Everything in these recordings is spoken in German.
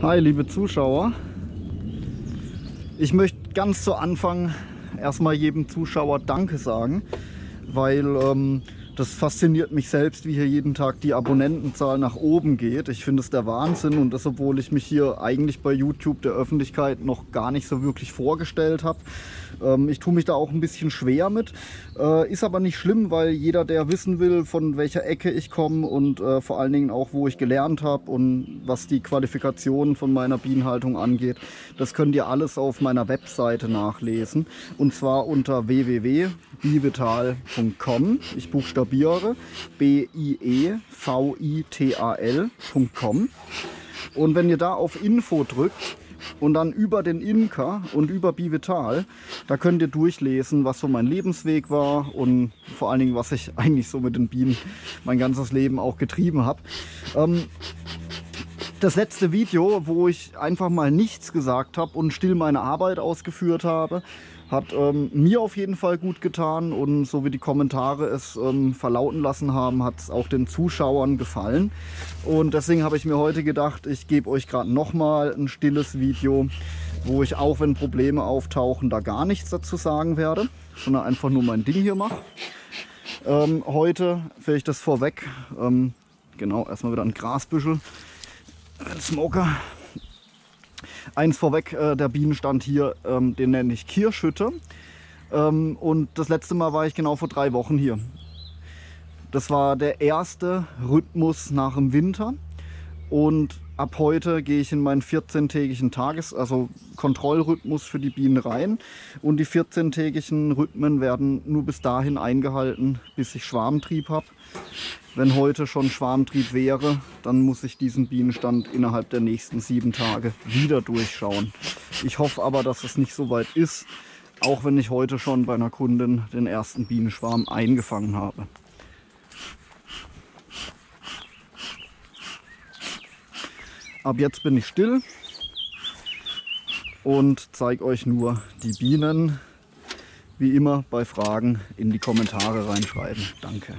Hi, liebe Zuschauer. Ich möchte ganz zu Anfang erstmal jedem Zuschauer Danke sagen, weil ähm, das fasziniert mich selbst, wie hier jeden Tag die Abonnentenzahl nach oben geht. Ich finde es der Wahnsinn und das, obwohl ich mich hier eigentlich bei YouTube der Öffentlichkeit noch gar nicht so wirklich vorgestellt habe. Ähm, ich tue mich da auch ein bisschen schwer mit, äh, ist aber nicht schlimm, weil jeder, der wissen will, von welcher Ecke ich komme und äh, vor allen Dingen auch, wo ich gelernt habe und was die Qualifikation von meiner Bienenhaltung angeht, das könnt ihr alles auf meiner Webseite nachlesen und zwar unter www.bivital.com. Ich buchstabiere B-I-E-V-I-T-A-L.com. Und wenn ihr da auf Info drückt, und dann über den Imker und über Bivital, da könnt ihr durchlesen, was so mein Lebensweg war und vor allen Dingen, was ich eigentlich so mit den Bienen mein ganzes Leben auch getrieben habe. Ähm, das letzte Video, wo ich einfach mal nichts gesagt habe und still meine Arbeit ausgeführt habe, hat ähm, mir auf jeden Fall gut getan und so wie die Kommentare es ähm, verlauten lassen haben, hat es auch den Zuschauern gefallen. Und deswegen habe ich mir heute gedacht, ich gebe euch gerade nochmal ein stilles Video, wo ich auch, wenn Probleme auftauchen, da gar nichts dazu sagen werde, sondern einfach nur mein Ding hier mache. Ähm, heute will ich das vorweg, ähm, genau, erstmal wieder ein Grasbüschel, ein Smoker. Eins vorweg, äh, der Bienenstand hier, ähm, den nenne ich Kirschhütte. Ähm, und das letzte Mal war ich genau vor drei Wochen hier. Das war der erste Rhythmus nach dem Winter. Und ab heute gehe ich in meinen 14-tägigen Tages-, also Kontrollrhythmus für die Bienen rein. Und die 14-tägigen Rhythmen werden nur bis dahin eingehalten, bis ich Schwarmtrieb habe. Wenn heute schon Schwarmtrieb wäre, dann muss ich diesen Bienenstand innerhalb der nächsten sieben Tage wieder durchschauen. Ich hoffe aber, dass es nicht so weit ist, auch wenn ich heute schon bei einer Kundin den ersten Bienenschwarm eingefangen habe. Ab jetzt bin ich still und zeige euch nur die Bienen. Wie immer bei Fragen in die Kommentare reinschreiben. Danke.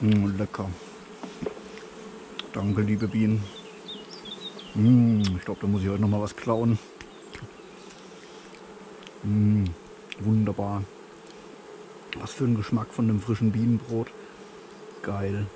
Mm, lecker. Danke, liebe Bienen. Mm, ich glaube, da muss ich heute noch mal was klauen. Mm, wunderbar. Was für ein Geschmack von dem frischen Bienenbrot. Geil.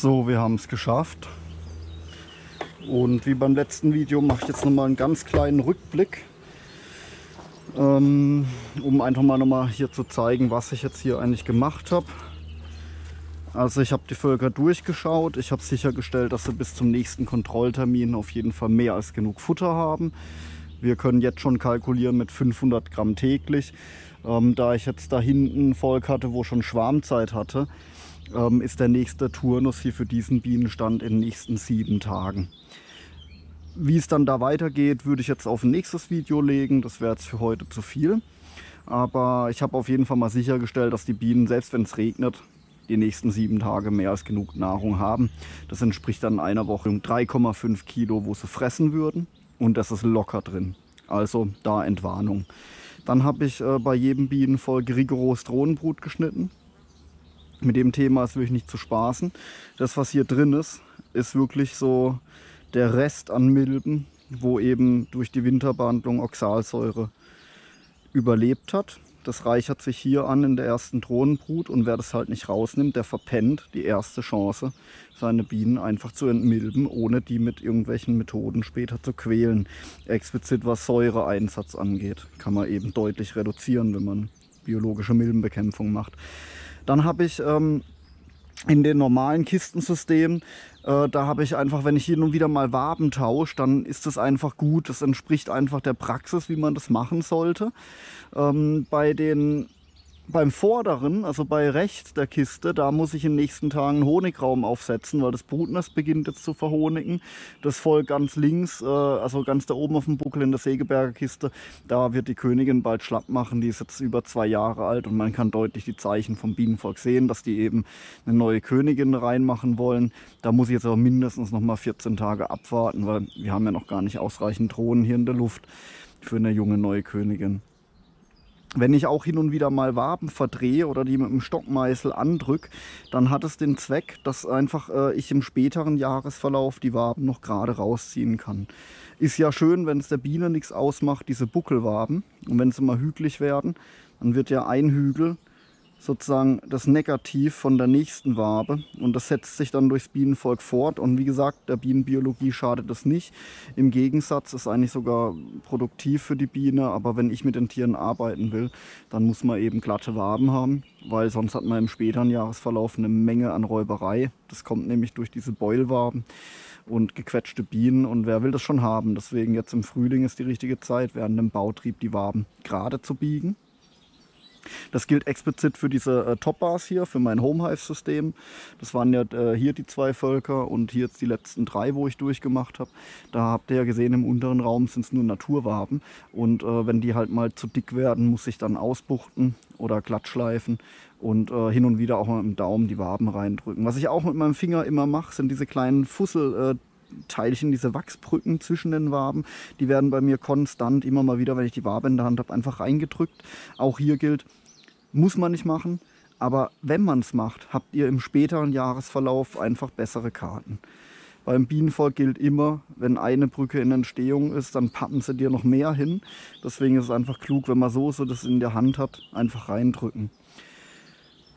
So, wir haben es geschafft. Und wie beim letzten Video mache ich jetzt nochmal einen ganz kleinen Rückblick, ähm, um einfach mal nochmal hier zu zeigen, was ich jetzt hier eigentlich gemacht habe. Also ich habe die Völker durchgeschaut, ich habe sichergestellt, dass sie bis zum nächsten Kontrolltermin auf jeden Fall mehr als genug Futter haben. Wir können jetzt schon kalkulieren mit 500 Gramm täglich. Ähm, da ich jetzt da hinten Volk hatte, wo schon Schwarmzeit hatte, ähm, ist der nächste Turnus hier für diesen Bienenstand in den nächsten sieben Tagen. Wie es dann da weitergeht, würde ich jetzt auf ein nächstes Video legen. Das wäre jetzt für heute zu viel. Aber ich habe auf jeden Fall mal sichergestellt, dass die Bienen, selbst wenn es regnet, die nächsten sieben Tage mehr als genug Nahrung haben. Das entspricht dann einer Woche 3,5 Kilo, wo sie fressen würden. Und das ist locker drin. Also da Entwarnung. Dann habe ich äh, bei jedem Bienenvolk rigoros Drohnenbrut geschnitten. Mit dem Thema ist wirklich nicht zu spaßen. Das, was hier drin ist, ist wirklich so der Rest an Milben, wo eben durch die Winterbehandlung Oxalsäure überlebt hat. Das reichert sich hier an in der ersten Drohnenbrut und wer das halt nicht rausnimmt, der verpennt die erste Chance, seine Bienen einfach zu entmilben, ohne die mit irgendwelchen Methoden später zu quälen. Explizit was Säureeinsatz angeht, kann man eben deutlich reduzieren, wenn man biologische Milbenbekämpfung macht. Dann habe ich ähm, in den normalen Kistensystemen, äh, da habe ich einfach, wenn ich hier nun wieder mal Waben tausche, dann ist das einfach gut. Das entspricht einfach der Praxis, wie man das machen sollte. Ähm, bei den beim vorderen, also bei rechts der Kiste, da muss ich in den nächsten Tagen einen Honigraum aufsetzen, weil das Brutnest beginnt jetzt zu verhonigen. Das Volk ganz links, äh, also ganz da oben auf dem Buckel in der Sägeberger Kiste, da wird die Königin bald schlapp machen. Die ist jetzt über zwei Jahre alt und man kann deutlich die Zeichen vom Bienenvolk sehen, dass die eben eine neue Königin reinmachen wollen. Da muss ich jetzt aber mindestens noch mal 14 Tage abwarten, weil wir haben ja noch gar nicht ausreichend Drohnen hier in der Luft für eine junge neue Königin. Wenn ich auch hin und wieder mal Waben verdrehe oder die mit dem Stockmeißel andrücke, dann hat es den Zweck, dass einfach äh, ich im späteren Jahresverlauf die Waben noch gerade rausziehen kann. Ist ja schön, wenn es der Biene nichts ausmacht, diese Buckelwaben. Und wenn sie mal hügelig werden, dann wird ja ein Hügel sozusagen das Negativ von der nächsten Wabe und das setzt sich dann durchs Bienenvolk fort und wie gesagt, der Bienenbiologie schadet das nicht. Im Gegensatz ist eigentlich sogar produktiv für die Biene, aber wenn ich mit den Tieren arbeiten will, dann muss man eben glatte Waben haben, weil sonst hat man im späteren Jahresverlauf eine Menge an Räuberei. Das kommt nämlich durch diese Beulwaben und gequetschte Bienen und wer will das schon haben. Deswegen jetzt im Frühling ist die richtige Zeit, während dem Bautrieb die Waben gerade zu biegen. Das gilt explizit für diese äh, Top-Bars hier, für mein Homehive-System. Das waren ja äh, hier die zwei Völker und hier jetzt die letzten drei, wo ich durchgemacht habe. Da habt ihr ja gesehen, im unteren Raum sind es nur Naturwaben. Und äh, wenn die halt mal zu dick werden, muss ich dann ausbuchten oder glatt schleifen und äh, hin und wieder auch mal mit dem Daumen die Waben reindrücken. Was ich auch mit meinem Finger immer mache, sind diese kleinen Fussel, äh, Teilchen, diese Wachsbrücken zwischen den Waben, die werden bei mir konstant immer mal wieder, wenn ich die Wabe in der Hand habe, einfach reingedrückt. Auch hier gilt, muss man nicht machen, aber wenn man es macht, habt ihr im späteren Jahresverlauf einfach bessere Karten. Beim Bienenvolk gilt immer, wenn eine Brücke in Entstehung ist, dann pappen sie dir noch mehr hin. Deswegen ist es einfach klug, wenn man so, so das in der Hand hat, einfach reindrücken.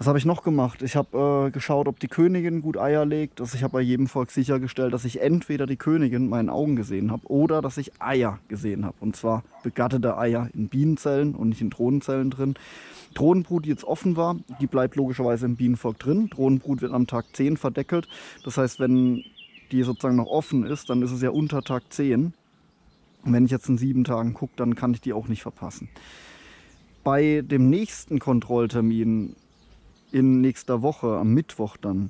Was habe ich noch gemacht? Ich habe äh, geschaut, ob die Königin gut Eier legt. Also ich habe bei jedem Volk sichergestellt, dass ich entweder die Königin in meinen Augen gesehen habe oder dass ich Eier gesehen habe. Und zwar begattete Eier in Bienenzellen und nicht in Drohnenzellen drin. Drohnenbrut, die jetzt offen war, die bleibt logischerweise im Bienenvolk drin. Drohnenbrut wird am Tag 10 verdeckelt. Das heißt, wenn die sozusagen noch offen ist, dann ist es ja unter Tag 10. Und wenn ich jetzt in sieben Tagen gucke, dann kann ich die auch nicht verpassen. Bei dem nächsten Kontrolltermin in nächster Woche, am Mittwoch dann.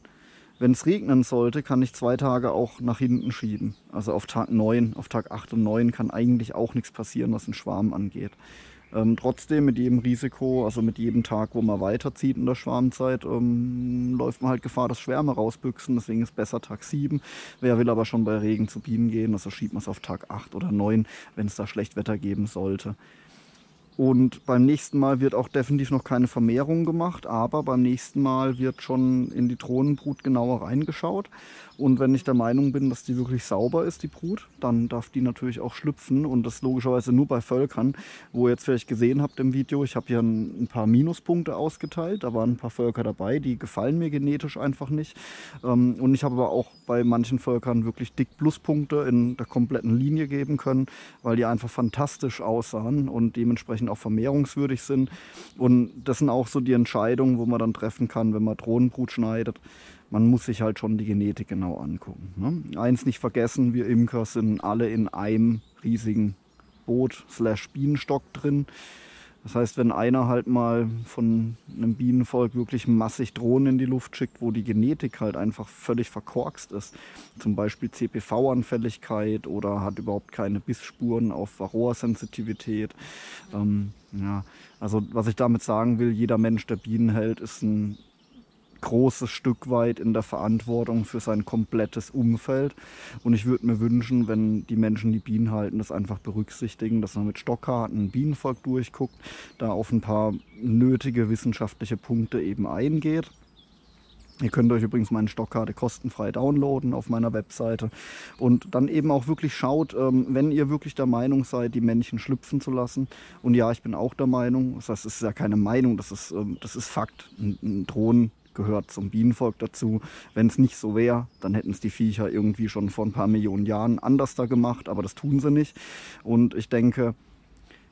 Wenn es regnen sollte, kann ich zwei Tage auch nach hinten schieben. Also auf Tag 9, auf Tag 8 und 9 kann eigentlich auch nichts passieren, was den Schwarm angeht. Ähm, trotzdem mit jedem Risiko, also mit jedem Tag, wo man weiterzieht in der Schwarmzeit, ähm, läuft man halt Gefahr, dass Schwärme rausbüchsen. Deswegen ist besser Tag 7. Wer will aber schon bei Regen zu Bienen gehen, also schiebt man es auf Tag 8 oder 9, wenn es da schlecht Wetter geben sollte. Und beim nächsten Mal wird auch definitiv noch keine Vermehrung gemacht, aber beim nächsten Mal wird schon in die Drohnenbrut genauer reingeschaut. Und wenn ich der Meinung bin, dass die wirklich sauber ist, die Brut, dann darf die natürlich auch schlüpfen. Und das logischerweise nur bei Völkern, wo ihr jetzt vielleicht gesehen habt im Video, ich habe hier ein, paar Minuspunkte ausgeteilt. Da waren ein paar Völker dabei, die gefallen mir genetisch einfach nicht. Ähm, und ich habe aber auch bei manchen Völkern wirklich dick Pluspunkte in der kompletten Linie geben können, weil die einfach fantastisch aussahen und dementsprechend auch vermehrungswürdig sind. Und das sind auch so die Entscheidungen, wo man dann treffen kann, wenn man Drohnenbrut schneidet man muss sich halt schon die Genetik genau angucken. Ne? Eins nicht vergessen, wir Imker sind alle in einem riesigen Boot slash Bienenstock drin. Das heißt, wenn einer halt mal von einem Bienenvolk wirklich massig Drohnen in die Luft schickt, wo die Genetik halt einfach völlig verkorkst ist, zum Beispiel CPV-Anfälligkeit oder hat überhaupt keine Bissspuren auf Varroa-Sensitivität. Ähm, ja, also was ich damit sagen will, jeder Mensch, der Bienen hält, ist ein großes Stück weit in der Verantwortung für sein komplettes Umfeld. Und ich würde mir wünschen, wenn die Menschen, die Bienen halten, das einfach berücksichtigen, dass man mit Stockkarten Bienenvolk durchguckt, da auf ein paar nötige wissenschaftliche Punkte eben eingeht. Ihr könnt euch übrigens meine Stockkarte kostenfrei downloaden auf meiner Webseite und dann eben auch wirklich schaut, ähm, wenn ihr wirklich der Meinung seid, die Männchen schlüpfen zu lassen. Und ja, ich bin auch der Meinung, das heißt, es ist ja keine Meinung, das ist, ähm, das ist Fakt. Ein Drohnen gehört zum Bienenvolk dazu. Wenn es nicht so wäre, dann hätten es die Viecher irgendwie schon vor ein paar Millionen Jahren anders da gemacht, aber das tun sie nicht. Und ich denke,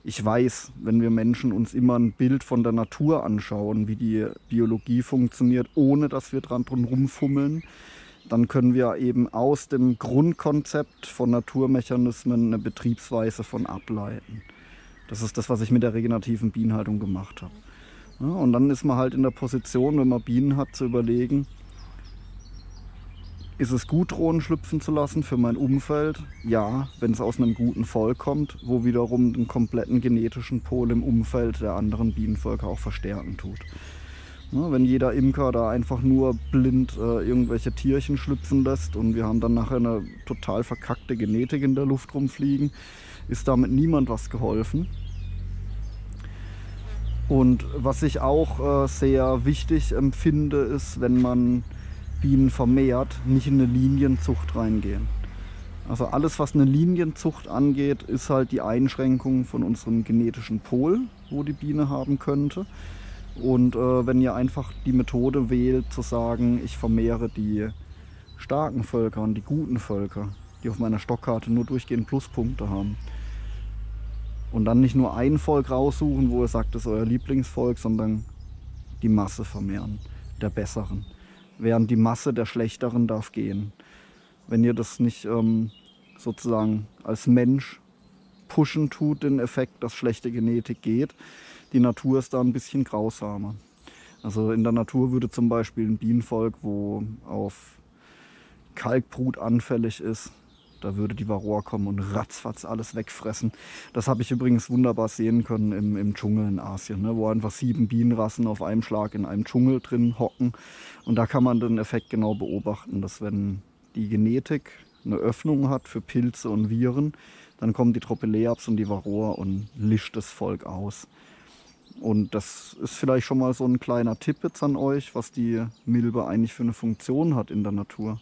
ich weiß, wenn wir Menschen uns immer ein Bild von der Natur anschauen, wie die Biologie funktioniert, ohne dass wir dran rumfummeln, dann können wir eben aus dem Grundkonzept von Naturmechanismen eine Betriebsweise von ableiten. Das ist das, was ich mit der regenerativen Bienenhaltung gemacht habe. Und dann ist man halt in der Position, wenn man Bienen hat, zu überlegen, ist es gut, Drohnen schlüpfen zu lassen für mein Umfeld? Ja, wenn es aus einem guten Volk kommt, wo wiederum den kompletten genetischen Pol im Umfeld der anderen Bienenvölker auch verstärken tut. Wenn jeder Imker da einfach nur blind äh, irgendwelche Tierchen schlüpfen lässt und wir haben dann nachher eine total verkackte Genetik in der Luft rumfliegen, ist damit niemand was geholfen. Und was ich auch äh, sehr wichtig empfinde, ist, wenn man Bienen vermehrt, nicht in eine Linienzucht reingehen. Also alles, was eine Linienzucht angeht, ist halt die Einschränkung von unserem genetischen Pol, wo die Biene haben könnte. Und äh, wenn ihr einfach die Methode wählt, zu sagen, ich vermehre die starken Völker und die guten Völker, die auf meiner Stockkarte nur durchgehend Pluspunkte haben, und dann nicht nur ein Volk raussuchen, wo ihr sagt, das ist euer Lieblingsvolk, sondern die Masse vermehren, der Besseren. Während die Masse der Schlechteren darf gehen. Wenn ihr das nicht ähm, sozusagen als Mensch pushen tut, den Effekt, dass schlechte Genetik geht, die Natur ist da ein bisschen grausamer. Also in der Natur würde zum Beispiel ein Bienenvolk, wo auf Kalkbrut anfällig ist, da würde die Varroa kommen und ratzfatz alles wegfressen. Das habe ich übrigens wunderbar sehen können im, im Dschungel in Asien, ne, wo einfach sieben Bienenrassen auf einem Schlag in einem Dschungel drin hocken. Und da kann man den Effekt genau beobachten, dass wenn die Genetik eine Öffnung hat für Pilze und Viren, dann kommen die Tropeleaps und die Varroa und lischt das Volk aus. Und das ist vielleicht schon mal so ein kleiner Tipp jetzt an euch, was die Milbe eigentlich für eine Funktion hat in der Natur.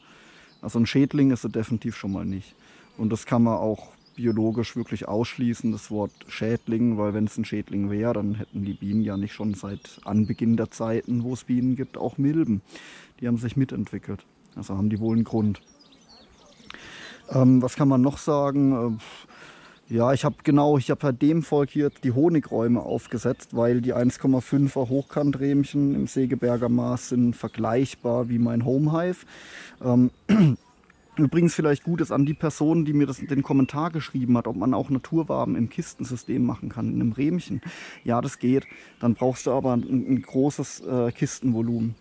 Also ein Schädling ist er definitiv schon mal nicht. Und das kann man auch biologisch wirklich ausschließen, das Wort Schädling, weil wenn es ein Schädling wäre, dann hätten die Bienen ja nicht schon seit Anbeginn der Zeiten, wo es Bienen gibt, auch Milben. Die haben sich mitentwickelt. Also haben die wohl einen Grund. Ähm, was kann man noch sagen? Äh, ja, ich habe genau, ich habe bei dem Volk hier die Honigräume aufgesetzt, weil die 1,5er Hochkanträhmchen im Segeberger Maß sind vergleichbar wie mein Homehive. Ähm, Übrigens vielleicht Gutes an die Person, die mir das, den Kommentar geschrieben hat, ob man auch Naturwaben im Kistensystem machen kann, in einem Rähmchen. Ja, das geht. Dann brauchst du aber ein, ein großes äh, Kistenvolumen.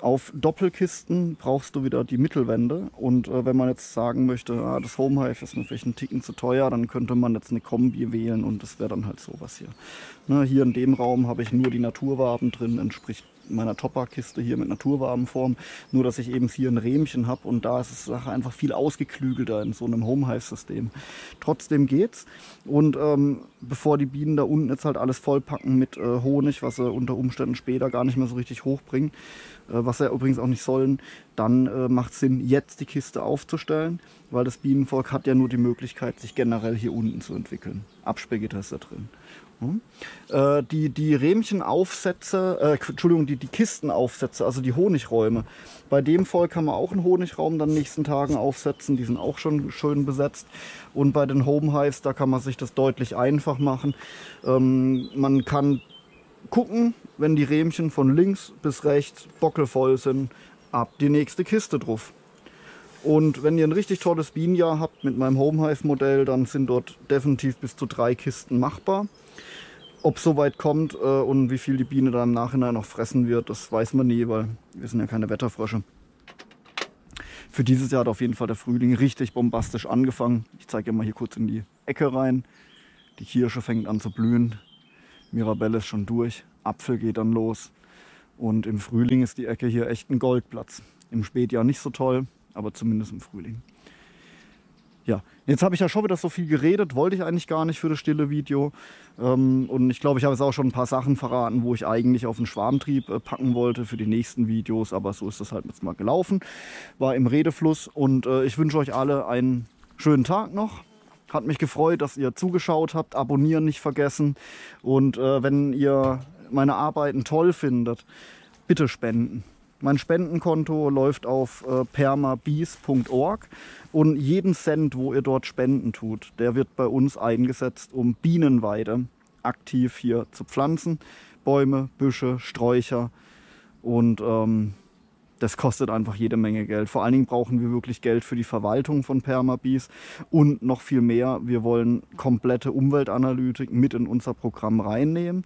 Auf Doppelkisten brauchst du wieder die Mittelwände und äh, wenn man jetzt sagen möchte, ah, das Homehive ist mir vielleicht ein Ticken zu teuer, dann könnte man jetzt eine Kombi wählen und das wäre dann halt sowas hier. Ne, hier in dem Raum habe ich nur die Naturwaben drin, entspricht meiner Topper-Kiste hier mit Naturwabenform. Nur, dass ich eben hier ein Rähmchen habe und da ist es Sache einfach viel ausgeklügelter in so einem Home-Hive-System. Trotzdem geht's. Und ähm, bevor die Bienen da unten jetzt halt alles vollpacken mit äh, Honig, was sie unter Umständen später gar nicht mehr so richtig hochbringen, äh, was sie übrigens auch nicht sollen, dann äh, macht es Sinn, jetzt die Kiste aufzustellen, weil das Bienenvolk hat ja nur die Möglichkeit, sich generell hier unten zu entwickeln. Absperrgitter ist da drin. Äh, die, die Rähmchenaufsätze, äh, Entschuldigung, die, die Kistenaufsätze, also die Honigräume. Bei dem Volk kann man auch einen Honigraum dann nächsten Tagen aufsetzen, die sind auch schon schön besetzt. Und bei den Home Hives, da kann man sich das deutlich einfach machen. Ähm, man kann gucken, wenn die Rähmchen von links bis rechts bockelvoll sind, ab die nächste Kiste drauf. Und wenn ihr ein richtig tolles Bienenjahr habt mit meinem Home Hive Modell, dann sind dort definitiv bis zu drei Kisten machbar. Ob es so weit kommt äh, und wie viel die Biene dann im Nachhinein noch fressen wird, das weiß man nie, weil wir sind ja keine Wetterfrösche. Für dieses Jahr hat auf jeden Fall der Frühling richtig bombastisch angefangen. Ich zeige mal hier kurz in die Ecke rein. Die Kirsche fängt an zu blühen. Mirabelle ist schon durch. Apfel geht dann los. Und im Frühling ist die Ecke hier echt ein Goldplatz. Im Spätjahr nicht so toll, aber zumindest im Frühling. Ja, jetzt habe ich ja schon wieder so viel geredet, wollte ich eigentlich gar nicht für das stille Video. Ähm, und ich glaube, ich habe jetzt auch schon ein paar Sachen verraten, wo ich eigentlich auf den Schwarmtrieb äh, packen wollte für die nächsten Videos. Aber so ist das halt jetzt mal gelaufen. War im Redefluss und äh, ich wünsche euch alle einen schönen Tag noch. Hat mich gefreut, dass ihr zugeschaut habt. Abonnieren nicht vergessen. Und äh, wenn ihr meine Arbeiten toll findet, bitte spenden. Mein Spendenkonto läuft auf äh, permabees.org und jeden Cent, wo ihr dort Spenden tut, der wird bei uns eingesetzt, um Bienenweide aktiv hier zu pflanzen. Bäume, Büsche, Sträucher und ähm, das kostet einfach jede Menge Geld. Vor allen Dingen brauchen wir wirklich Geld für die Verwaltung von Permabees und noch viel mehr. Wir wollen komplette Umweltanalytik mit in unser Programm reinnehmen.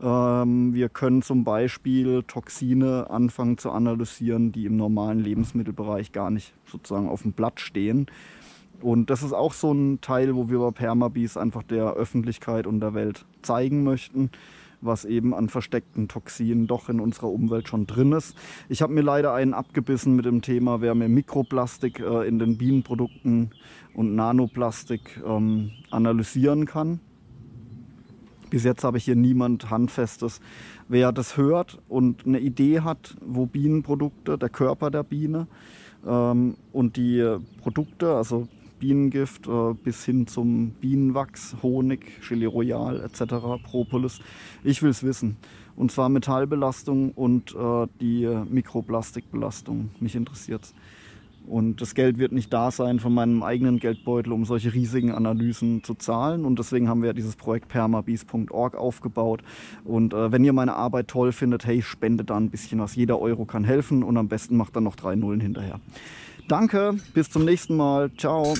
Ähm, wir können zum Beispiel Toxine anfangen zu analysieren, die im normalen Lebensmittelbereich gar nicht sozusagen auf dem Blatt stehen. Und das ist auch so ein Teil, wo wir bei Permabees einfach der Öffentlichkeit und der Welt zeigen möchten, was eben an versteckten Toxinen doch in unserer Umwelt schon drin ist. Ich habe mir leider einen abgebissen mit dem Thema, wer mir Mikroplastik äh, in den Bienenprodukten und Nanoplastik ähm, analysieren kann. Bis jetzt habe ich hier niemand Handfestes. Wer das hört und eine Idee hat, wo Bienenprodukte, der Körper der Biene ähm, und die Produkte, also Bienengift äh, bis hin zum Bienenwachs, Honig, Chili Royal etc., Propolis. Ich will es wissen. Und zwar Metallbelastung und äh, die Mikroplastikbelastung. Mich interessiert es. Und das Geld wird nicht da sein von meinem eigenen Geldbeutel, um solche riesigen Analysen zu zahlen. Und deswegen haben wir dieses Projekt permabees.org aufgebaut. Und äh, wenn ihr meine Arbeit toll findet, hey, spende da ein bisschen was. Jeder Euro kann helfen und am besten macht dann noch drei Nullen hinterher. Danke, bis zum nächsten Mal. Ciao.